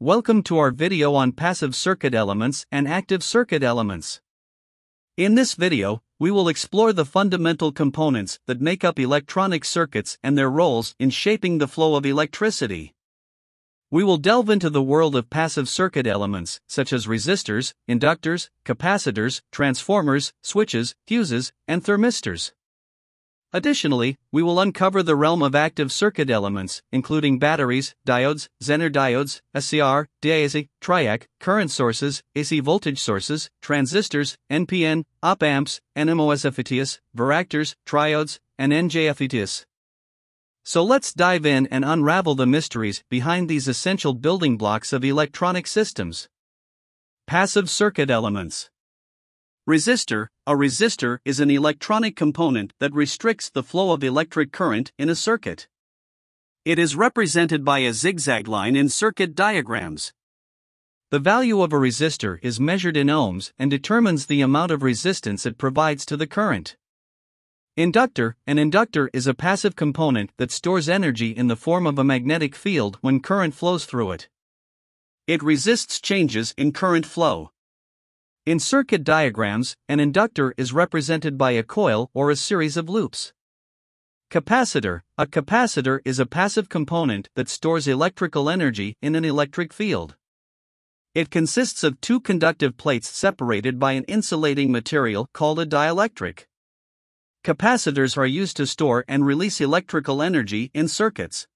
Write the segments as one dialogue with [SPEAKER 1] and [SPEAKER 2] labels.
[SPEAKER 1] Welcome to our video on passive circuit elements and active circuit elements. In this video, we will explore the fundamental components that make up electronic circuits and their roles in shaping the flow of electricity. We will delve into the world of passive circuit elements, such as resistors, inductors, capacitors, transformers, switches, fuses, and thermistors. Additionally, we will uncover the realm of active circuit elements, including batteries, diodes, Zener diodes, SCR, DIAC, triac, current sources, AC voltage sources, transistors, NPN, op amps, NMOSFETs, varactors, triodes, and NJFETs. So let's dive in and unravel the mysteries behind these essential building blocks of electronic systems. Passive circuit elements. Resistor A resistor is an electronic component that restricts the flow of electric current in a circuit. It is represented by a zigzag line in circuit diagrams. The value of a resistor is measured in ohms and determines the amount of resistance it provides to the current. Inductor An inductor is a passive component that stores energy in the form of a magnetic field when current flows through it. It resists changes in current flow. In circuit diagrams, an inductor is represented by a coil or a series of loops. Capacitor A capacitor is a passive component that stores electrical energy in an electric field. It consists of two conductive plates separated by an insulating material called a dielectric. Capacitors are used to store and release electrical energy in circuits.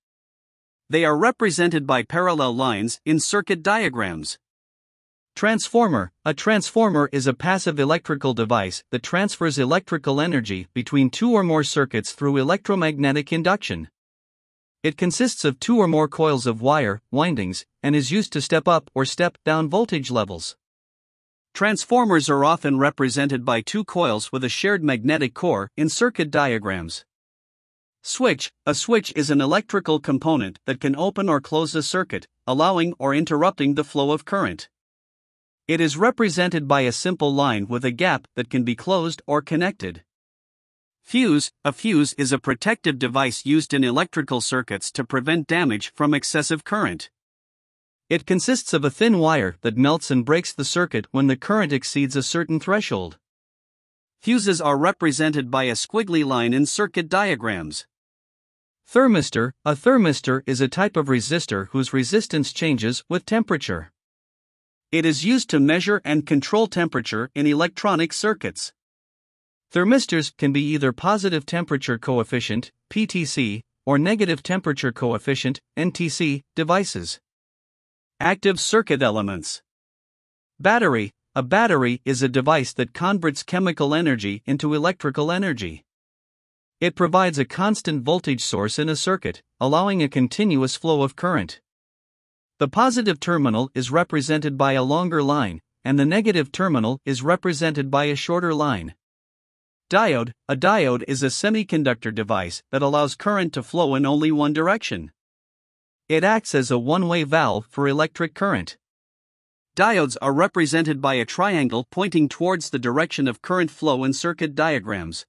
[SPEAKER 1] They are represented by parallel lines in circuit diagrams. Transformer A transformer is a passive electrical device that transfers electrical energy between two or more circuits through electromagnetic induction. It consists of two or more coils of wire, windings, and is used to step up or step down voltage levels. Transformers are often represented by two coils with a shared magnetic core in circuit diagrams. Switch A switch is an electrical component that can open or close a circuit, allowing or interrupting the flow of current. It is represented by a simple line with a gap that can be closed or connected. Fuse A fuse is a protective device used in electrical circuits to prevent damage from excessive current. It consists of a thin wire that melts and breaks the circuit when the current exceeds a certain threshold. Fuses are represented by a squiggly line in circuit diagrams. Thermistor A thermistor is a type of resistor whose resistance changes with temperature. It is used to measure and control temperature in electronic circuits. Thermistors can be either positive temperature coefficient (PTC) or negative temperature coefficient (NTC) devices. Active circuit elements. Battery A battery is a device that converts chemical energy into electrical energy. It provides a constant voltage source in a circuit, allowing a continuous flow of current. The positive terminal is represented by a longer line, and the negative terminal is represented by a shorter line. Diode A diode is a semiconductor device that allows current to flow in only one direction. It acts as a one way valve for electric current. Diodes are represented by a triangle pointing towards the direction of current flow in circuit diagrams.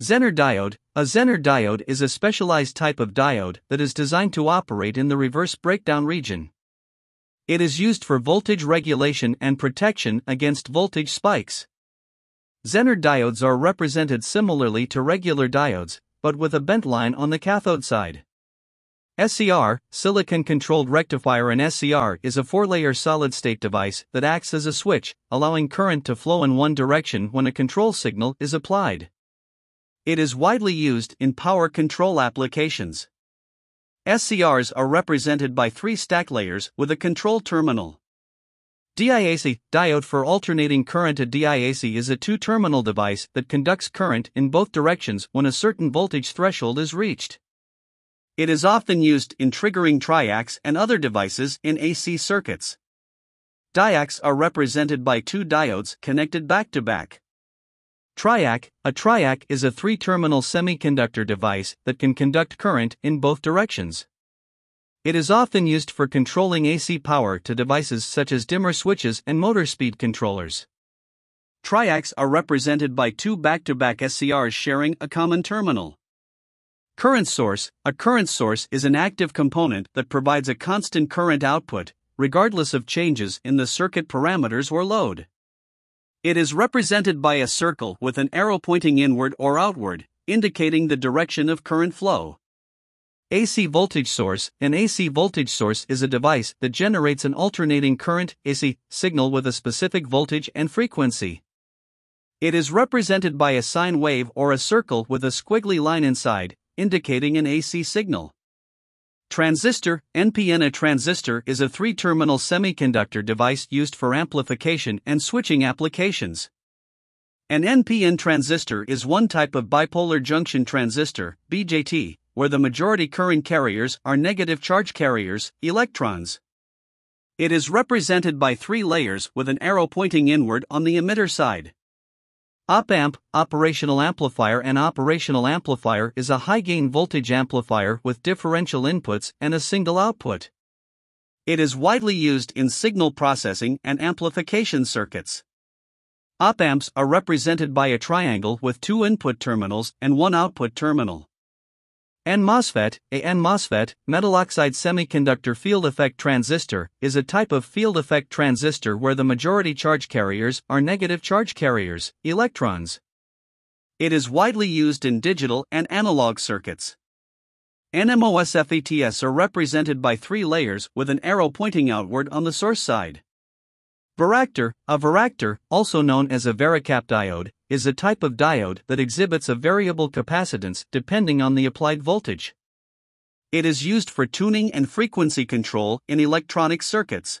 [SPEAKER 1] Zener diode A Zener diode is a specialized type of diode that is designed to operate in the reverse breakdown region. It is used for voltage regulation and protection against voltage spikes. Zener diodes are represented similarly to regular diodes, but with a bent line on the cathode side. SCR, silicon controlled rectifier and SCR is a four layer solid state device that acts as a switch, allowing current to flow in one direction when a control signal is applied. It is widely used in power control applications. SCRs are represented by three stack layers with a control terminal. DIAC diode for alternating current. A DIAC is a two terminal device that conducts current in both directions when a certain voltage threshold is reached. It is often used in triggering triacs and other devices in AC circuits. Diacs are represented by two diodes connected back to back. Triac A triac is a three terminal semiconductor device that can conduct current in both directions. It is often used for controlling AC power to devices such as dimmer switches and motor speed controllers. Triacs are represented by two back to back SCRs sharing a common terminal. Current source A current source is an active component that provides a constant current output, regardless of changes in the circuit parameters or load. It is represented by a circle with an arrow pointing inward or outward, indicating the direction of current flow. AC voltage source An AC voltage source is a device that generates an alternating current AC signal with a specific voltage and frequency. It is represented by a sine wave or a circle with a squiggly line inside, indicating an AC signal. Transistor NPN A transistor is a three terminal semiconductor device used for amplification and switching applications. An NPN transistor is one type of bipolar junction transistor, BJT, where the majority current carriers are negative charge carriers, electrons. It is represented by three layers with an arrow pointing inward on the emitter side. Op amp, operational amplifier An operational amplifier is a high gain voltage amplifier with differential inputs and a single output. It is widely used in signal processing and amplification circuits. Op amps are represented by a triangle with two input terminals and one output terminal. N MOSFET, a N MOSFET, metal oxide semiconductor field effect transistor, is a type of field effect transistor where the majority charge carriers are negative charge carriers, electrons. It is widely used in digital and analog circuits. NMOS FETs are represented by three layers with an arrow pointing outward on the source side. Varactor, a varactor, also known as a varicap diode, is a type of diode that exhibits a variable capacitance depending on the applied voltage. It is used for tuning and frequency control in electronic circuits.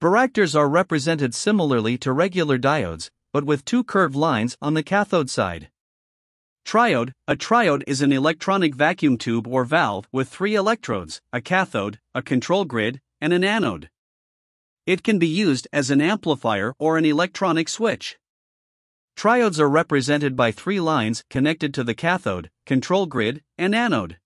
[SPEAKER 1] Varactors are represented similarly to regular diodes, but with two curved lines on the cathode side. Triode A triode is an electronic vacuum tube or valve with three electrodes a cathode, a control grid, and an anode. It can be used as an amplifier or an electronic switch. Triodes are represented by three lines connected to the cathode, control grid, and anode.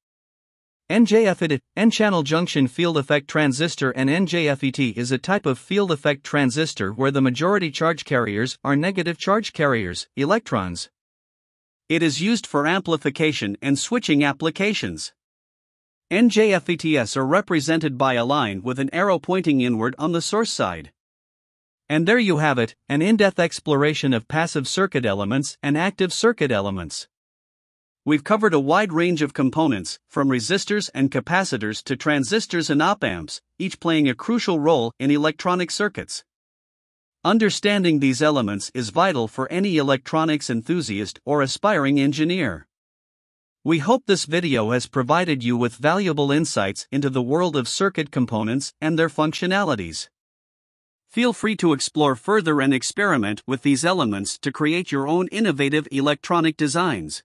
[SPEAKER 1] NJFET N-channel junction field effect transistor and NJFET is a type of field effect transistor where the majority charge carriers are negative charge carriers, electrons. It is used for amplification and switching applications. NJFETs are represented by a line with an arrow pointing inward on the source side. And there you have it an in depth exploration of passive circuit elements and active circuit elements. We've covered a wide range of components, from resistors and capacitors to transistors and op amps, each playing a crucial role in electronic circuits. Understanding these elements is vital for any electronics enthusiast or aspiring engineer. We hope this video has provided you with valuable insights into the world of circuit components and their functionalities. Feel free to explore further and experiment with these elements to create your own innovative electronic designs.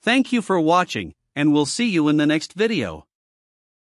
[SPEAKER 1] Thank you for watching, and we'll see you in the next video.